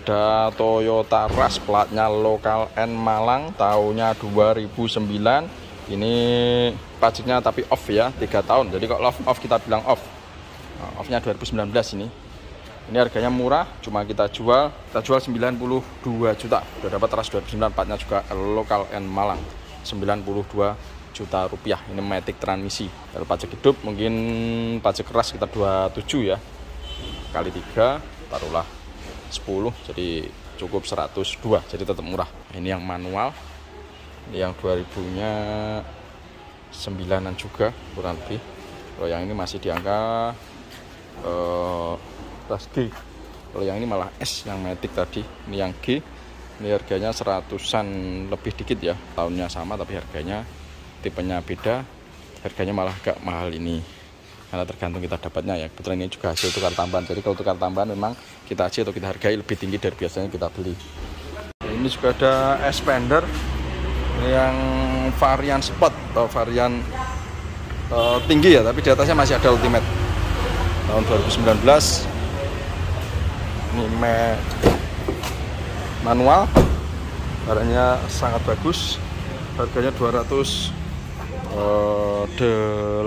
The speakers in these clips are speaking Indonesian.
Ada Toyota Rush platnya lokal N Malang tahunnya 2009 ini pajaknya tapi off ya 3 tahun. Jadi kalau off, off kita bilang off. Nah, offnya 2019 ini. Ini harganya murah cuma kita jual kita jual 92 juta. Udah dapat Rush 2009 platnya juga lokal N Malang 92 juta rupiah. Ini Matic transmisi. Kalau pajak hidup mungkin pajak keras kita 27 ya. Kali 3 taruhlah 10 jadi cukup 102 jadi tetap murah. Ini yang manual ini yang 2000 nya 9an juga kurang lebih. Kalau yang ini masih di angka uh, G. Kalau yang ini malah S yang Matic tadi. Ini yang G ini harganya seratusan lebih dikit ya tahunnya sama tapi harganya tipenya beda. Harganya malah agak mahal ini karena tergantung kita dapatnya ya. Kebetulan ini juga hasil tukar tambahan. Jadi kalau tukar tambahan memang kita aja atau kita hargai lebih tinggi dari biasanya kita beli. Ini juga ada expander yang varian spot atau varian uh, tinggi ya tapi di atasnya masih ada ultimate. Tahun 2019 ini manual. Harganya sangat bagus. Harganya 200 uh,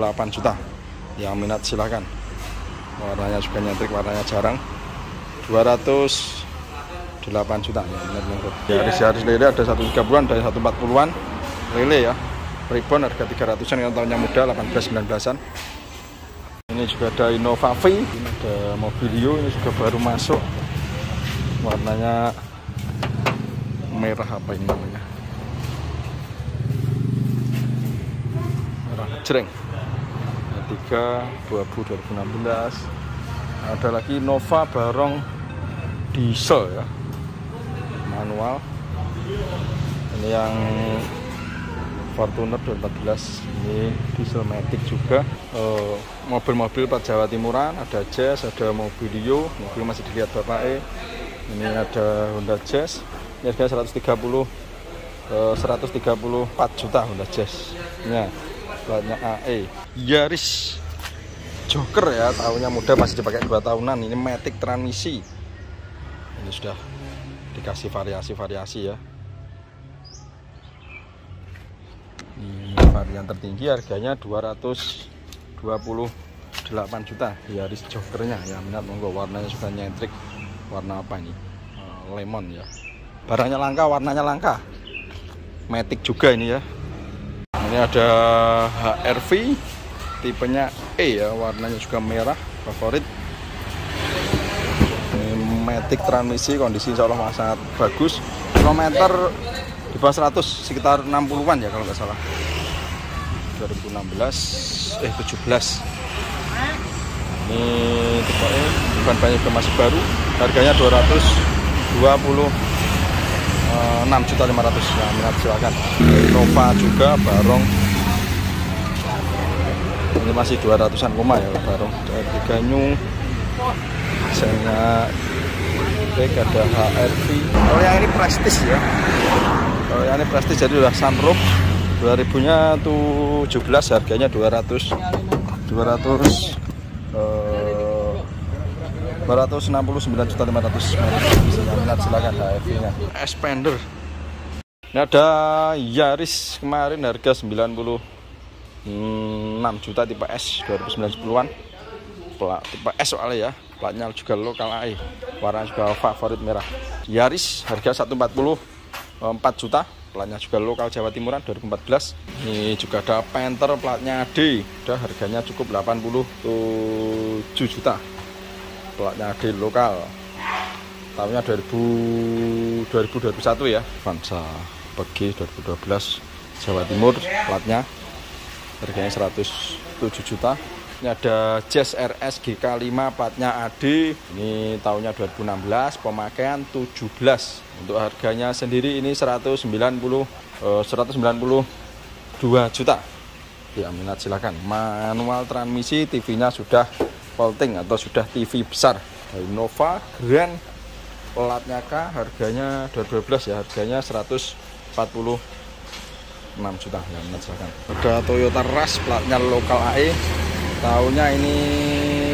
8 juta yang minat silahkan warnanya juga nyentrik warnanya jarang. 208 juta ya minat nyentrik. Ya hari lele ada 130an dari 140an lele ya. Ribbon harga 300an yang tahunnya muda 18-19an ini juga ada Innova V ini ada Mobilio ini juga baru masuk. Warnanya merah apa ini namanya? Merah jreng 3 2016 ada lagi Nova Barong diesel ya. Manual. Ini yang Fortuner 2014 ini diesel matic juga mobil-mobil uh, Jawa Timuran ada Jazz ada Mobilio. Mobil masih dilihat bapak E. Ini ada Honda Jazz. Ini harga 130 uh, 134 juta Honda Jazz. Ya platnya AE Yaris Joker ya tahunnya muda masih dipakai dua tahunan. Ini Matic transmisi. Ini sudah dikasih variasi-variasi ya. Ini varian tertinggi harganya 228 juta. Yaris Jokernya. Ya minat monggo. Warnanya sudah nyentrik. Warna apa ini? Eh, lemon ya. Barangnya langka warnanya langka. Matic juga ini ya ini ada HRV tipenya E ya warnanya juga merah favorit. Ini Matic transmisi kondisi insya Allah sangat bagus. Kilometer di bawah 100 sekitar 60an ya kalau nggak salah. 2016 eh 17 ini tipe E bukan banyak masih baru. Harganya 220 6 juta 500 ya minat silakan. Nova juga Barong. Ini masih 200an koma ya Barong. Dari Ganyung misalnya baik ada HRV kalau yang ini prestis ya? Kalau yang ini prestis. Jadi udah sunroof. 2000 nya tuh 17 harganya 200 200 eh, 269 juta 500 yang minat silakan HFV nya expander. Ini ada Yaris kemarin harga 96 juta tipe S 2090-an tipe S soalnya ya. Platnya juga lokal AI warna juga favorit merah. Yaris harga 140 4 juta. Platnya juga lokal Jawa Timuran 2014 ini juga ada Panther platnya D udah harganya cukup 87 juta pelaknya di lokal. Tahunnya 2000 2021 ya Vansa pergi 2012 Jawa Timur platnya harganya 107 juta. Ini ada Jazz RS GK5 platnya AD ini tahunnya 2016 pemakaian 17 untuk harganya sendiri ini 190 eh, 192 juta. Ya minat silakan. Manual transmisi TV nya sudah Volting atau sudah TV besar? Dari Nova Grand. Pelatnya K harganya 2012 ya harganya 146 juta. Ya silakan ada Toyota Rush platnya lokal AE tahunnya ini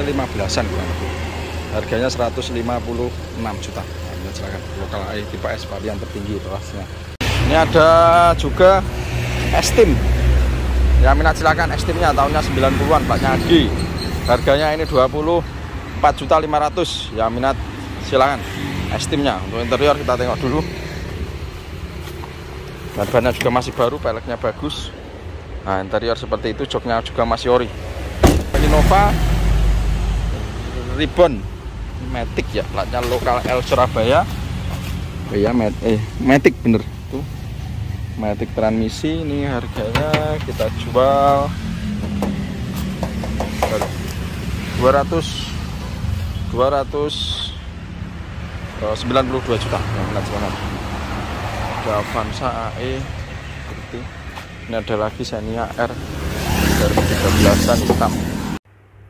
15an kurang lebih harganya 156 juta. Ya, silakan lokal AI tipe S varian tertinggi kelasnya ini ada juga Estim ya minat silakan Estimnya tahunnya 90-an platnya G harganya ini 24 juta 500 ya minat silakan. Estimnya untuk interior kita tengok dulu. Ban juga masih baru peleknya bagus. Nah interior seperti itu joknya juga masih ori. Innova Ribbon Matic ya platnya lokal L Surabaya. Oh iya Met eh Matic bener. Tuh. Matic transmisi ini harganya kita jual 200 200 oh, 92 juta ya, banget ada Avanza AE seperti ini ada lagi Xenia R dari 13an hitam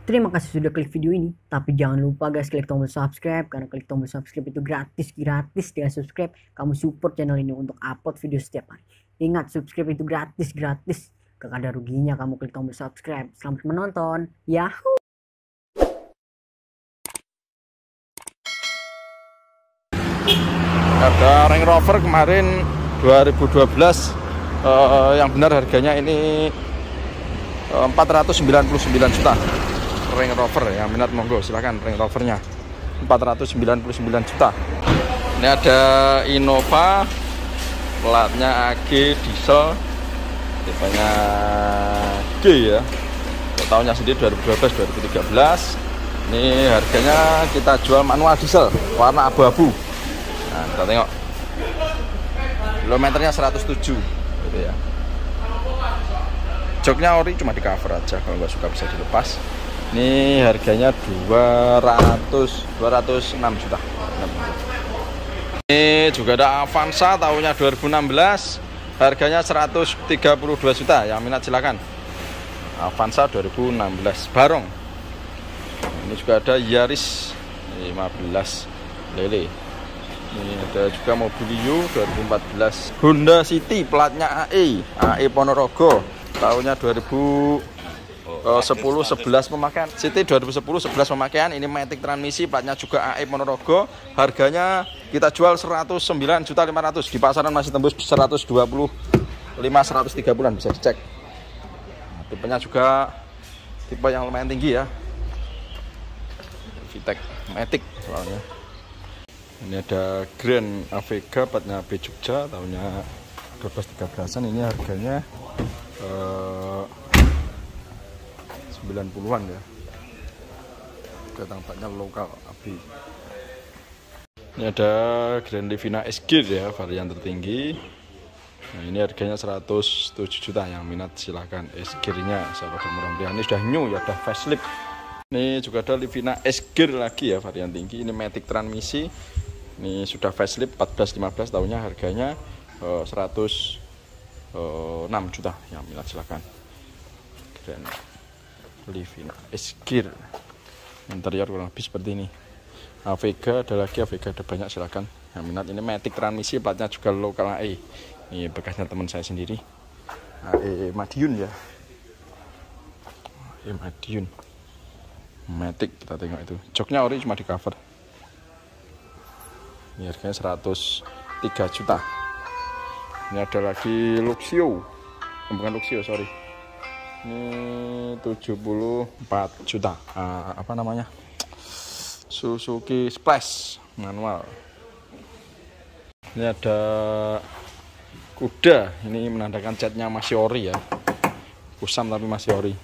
Terima kasih sudah klik video ini. Tapi jangan lupa guys klik tombol subscribe karena klik tombol subscribe itu gratis gratis dengan subscribe kamu support channel ini untuk upload video setiap hari. Ingat subscribe itu gratis gratis. Gak ada ruginya kamu klik tombol subscribe. Selamat menonton. Yahoo! Ada Range Rover kemarin 2012 uh, eh, yang benar harganya ini uh, 499 juta. Range Rover yang minat monggo silahkan Range Rovernya. 499 juta. Ini ada Innova platnya AG diesel. Tipenya G ya. Tahunnya sendiri 2012 2013 ini harganya kita jual manual diesel warna abu-abu nah kita tengok. Kilometernya 107 gitu ya. Joknya ori cuma di cover aja kalau nggak suka bisa dilepas. Ini harganya 200 206 juta. Ini juga ada Avanza tahunnya 2016 harganya 132 juta. Yang minat silakan. Avanza 2016 barong. Ini juga ada Yaris 15 lele ini ada juga Mobilio 2014 Honda City platnya AE AE Ponorogo tahunnya 2000 uh, 10 11 pemakaian. City 2010 11 pemakaian ini Matic transmisi platnya juga AE Ponorogo harganya kita jual 109 juta 500 di pasaran masih tembus 125 130 bulan bisa dicek. Nah, tipenya juga tipe yang lumayan tinggi ya. Vitek Matic soalnya ini ada Grand Avega platnya B Jogja tahunnya 12 13an ini harganya uh, 90-an ya. Tampaknya lokal api ini ada Grand Livina S Gear ya varian tertinggi. Nah ini harganya 107 juta yang minat silahkan S Gear nya sahabat murah ini sudah new ya sudah facelift. Ini juga ada Livina S Gear lagi ya varian tinggi. Ini Matic transmisi ini sudah facelift 14-15 tahunnya harganya uh, 106 juta. Yang minat silahkan Grand Livina. Eskir interior kurang lebih seperti ini. Avega ada lagi Avega ada banyak silakan. Yang minat ini Matic transmisi platnya juga lokal AE ini bekasnya teman saya sendiri. AE Madiun ya. AE Madiun. Matic kita tengok itu. Joknya ori cuma di cover ini harganya 103 juta. Ini ada lagi Luxio. Bukan Luxio sorry. Ini 74 juta. Uh, apa namanya? Suzuki Splash manual. Ini ada kuda. Ini menandakan catnya masih ori ya. Kusam tapi masih ori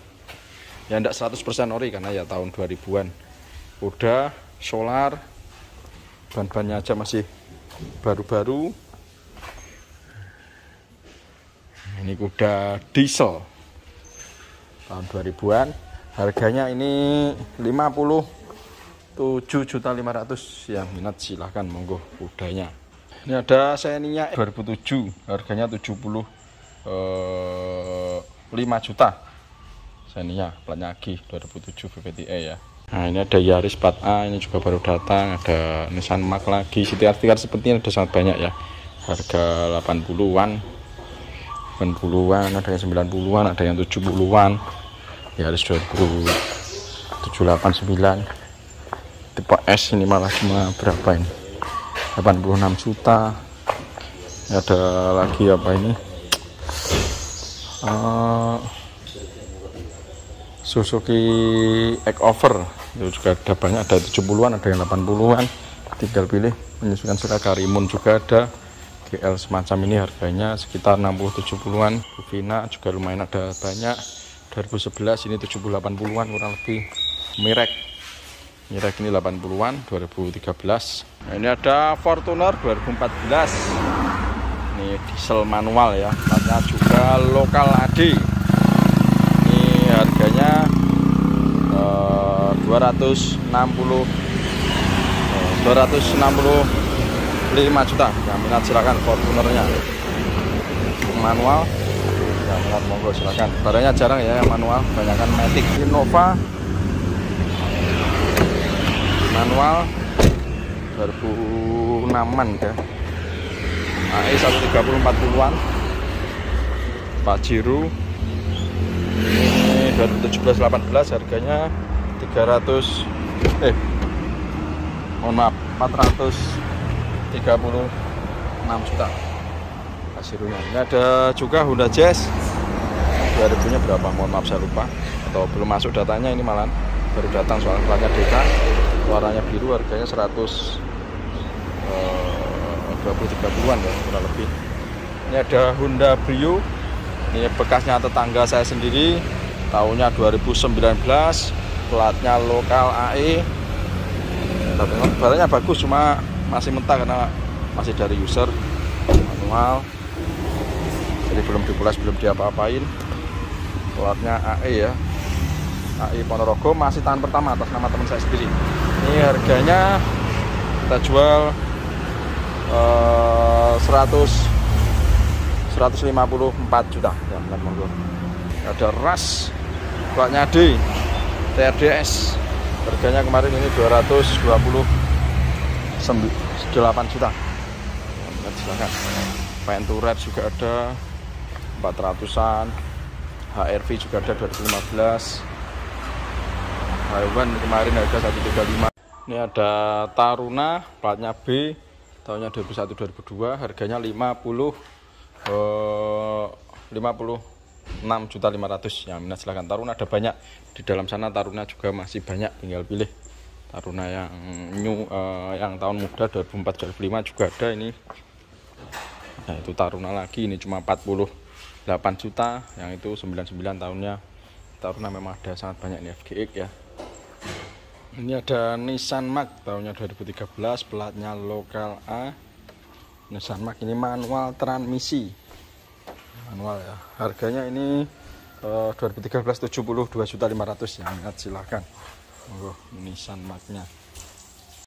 ya enggak 100% ori karena ya tahun 2000-an kuda solar ban-bannya aja masih baru-baru. Ini kuda diesel tahun 2000-an harganya ini 57 juta 500 yang minat silahkan monggo kudanya. Ini ada Xenia 2007 harganya 70 eh, 5 juta. Xenia platnya G 2007 VVTe ya Nah ini ada Yaris 4A ini juga baru datang ada Nissan Mark lagi. CTR-CTR seperti ini ada sangat banyak ya. Harga 80-an 80-an ada yang 90-an ada yang 70-an ya harus 2789 tipe S ini malah cuma berapa ini? 86 juta. Ada lagi apa ini? Uh, Suzuki X-Over itu juga ada banyak ada 70-an ada yang 80-an tinggal pilih menyesuaikan selera Karimun juga ada. GL semacam ini harganya sekitar 60-70an Buvina juga lumayan ada banyak. 2011 ini 70-80an kurang lebih. Mirek. Mirek ini 80-an 2013 nah, ini ada Fortuner 2014 ini diesel manual ya platnya juga lokal AD ini harganya eh, 260 eh, 265 juta. Yang minat silakan Fortunernya manual. Yang minat monggo silakan. Barangnya jarang ya manual. Kebanyakan Matic Innova. Manual. 2006an ya. AE 130-40an Pajero ini 2017-18 harganya 300 eh mohon maaf 436 juta. Pajeronya ini ada juga Honda Jazz. 2000 nya berapa? Mohon maaf saya lupa. Atau belum masuk datanya ini malah baru datang soal platnya DK warnanya biru harganya 100 20-30an ya kurang lebih. Ini ada Honda Brio. Ini bekasnya tetangga saya sendiri. Tahunnya 2019 platnya lokal AE tapi barangnya bagus cuma masih mentah karena masih dari user manual. Jadi belum dipulas belum diapa-apain. Platnya AE ya. AE Ponorogo masih tahan pertama atas nama teman saya sendiri. Ini harganya kita jual uh, 100 154 juta. Ya monggo. Ada ras platnya D TRDS harganya kemarin ini 228 juta. Silakan. Penturet juga ada 400an HRV juga ada 2015 Haiwan kemarin harga 135 ini ada Taruna platnya B tahunnya 2001-2002 harganya 50 Eh, lima puluh enam juta lima ratus. Ya minat silahkan. Taruna ada banyak. Di dalam sana Taruna juga masih banyak tinggal pilih. Taruna yang new uh, yang tahun muda 2004 2005 juga ada ini. Nah itu Taruna lagi. Ini cuma 48 juta. Yang itu 99 tahunnya. Taruna memang ada sangat banyak ini FGX ya. Ini ada Nissan Mark tahunnya 2013 platnya lokal A. Nissan Mark ini manual transmisi manual ya. Harganya ini uh, 2013 72 juta 500 yang ingat silahkan oh, Nissan Mark nya